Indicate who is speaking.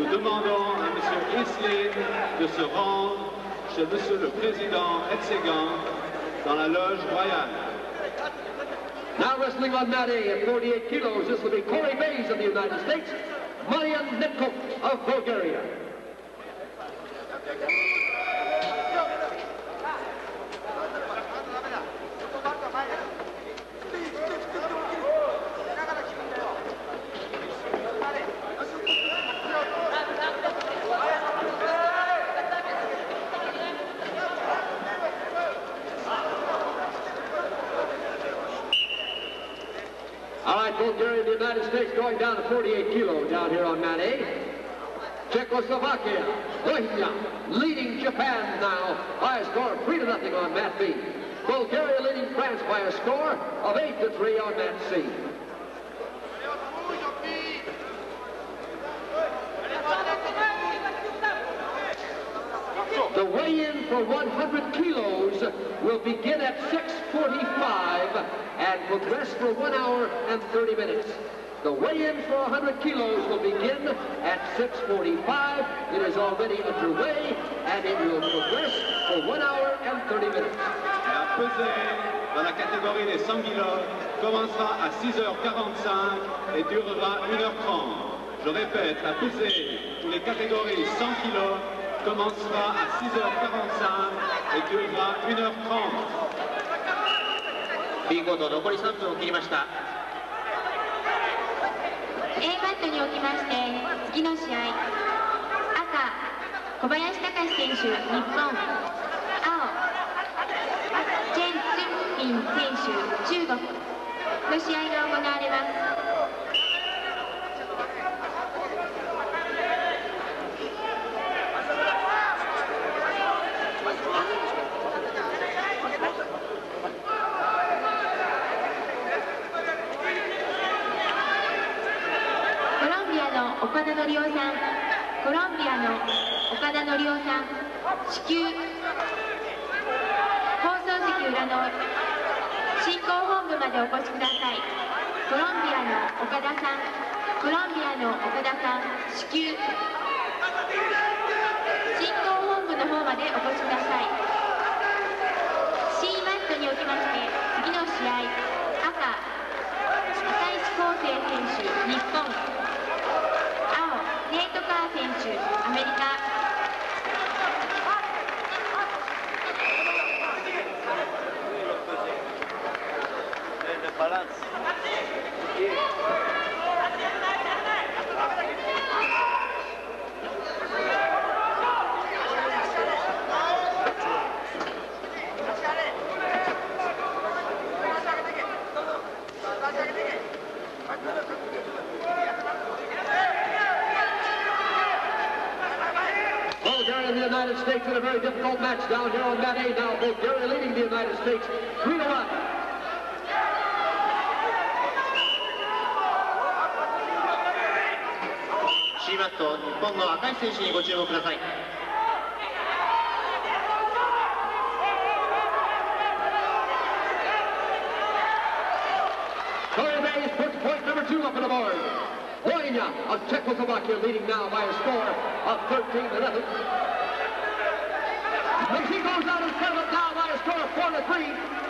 Speaker 1: nous demandons à M. Islin de se rendre chez M. le Président Etsegan dans la loge royale.
Speaker 2: Now wrestling on mat A at 48 kilos, this will be Corey Bays of the United States, Marian Netkov of Bulgaria. Bulgaria and the United States going down to 48 kilo down here on mat A. Czechoslovakia, Lithuania leading Japan now by a score of 3 to nothing on mat B. Bulgaria leading France by a score of 8 to 3 on mat C. The weigh-in for 100 kilos will begin at 6.45 and progress for 1 hour and 30 minutes. The weigh-in for 100 kilos will begin at 6.45. It is already underway and it will progress for 1 hour and 30 minutes.
Speaker 1: La pesée dans la catégorie des 100 kilos commencera à 6h45 et durera 1h30. Je répète, la pesée pour les catégories 100 kilos commencera à 6h45 et durera 1h30.
Speaker 3: B コート残り3分を切りました
Speaker 4: A マットにおきまして次の試合赤小林隆選手日本。青チェン・ツンフィン選手中国。の試合が行われますコロンビアの岡田則夫さんコロンビアの岡田則夫さん至急放送席裏の進行本部までお越しください。コロンビアの岡田さんコロンビアの岡田さん至急。
Speaker 2: United States in a very difficult match down here on mat A now. Bulgaria leading the United States 3 to 1.
Speaker 3: 1バット日本の赤い選手にご注目ください
Speaker 2: point number two on the board. Lohyna of Czechoslovakia leading now by a score of 13 to nothing. But she goes out in front of it now by a score of 4 to 3.